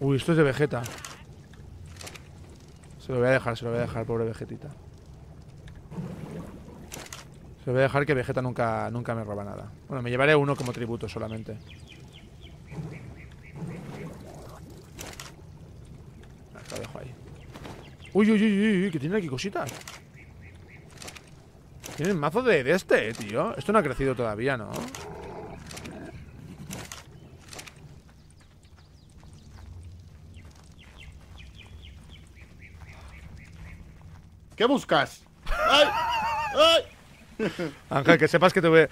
Uy, esto es de Vegeta. Se lo voy a dejar, se lo voy a dejar, pobre Vegetita. Se lo voy a dejar que Vegeta nunca, nunca me roba nada. Bueno, me llevaré uno como tributo solamente. Ah, Lo dejo ahí. Uy, uy, uy, uy, que tiene aquí cositas. Tienen mazo de, de este, tío. Esto no ha crecido todavía, ¿no? ¿Qué buscas? ¡Ay! ¡Ay! Ángel, que sepas que te, voy-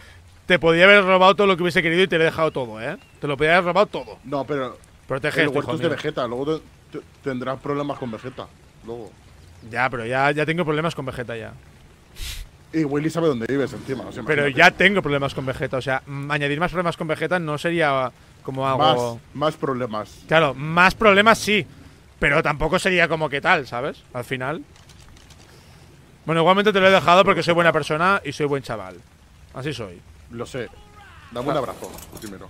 te podía haber robado todo lo que hubiese querido y te lo he dejado todo, ¿eh? Te lo podía haber robado todo. No, pero Protege el huerto es de. Vegeta. Luego te- te- tendrás problemas con Vegeta. Luego. Ya, pero ya, ya tengo problemas con Vegeta ya. Y Willy sabe dónde vives encima. o sea, Pero ya tengo problemas con Vegeta. O sea, mm, añadir más problemas con Vegeta no sería como algo. Más, más problemas. Claro, más problemas sí. Pero tampoco sería como que tal, ¿sabes? Al final. Bueno, igualmente te lo he dejado porque soy buena persona y soy buen chaval. Así soy. Lo sé. Dame un abrazo primero.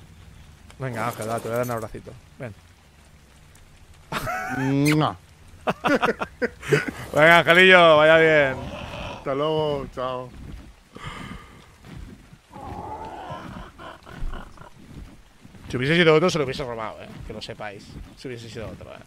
Venga, Ángel, te voy a dar un abracito. Ven. Venga, Angelillo, vaya bien. Hasta luego. Chao. Si hubiese sido otro, se lo hubiese robado, eh. Que lo sepáis. Si hubiese sido otro, eh.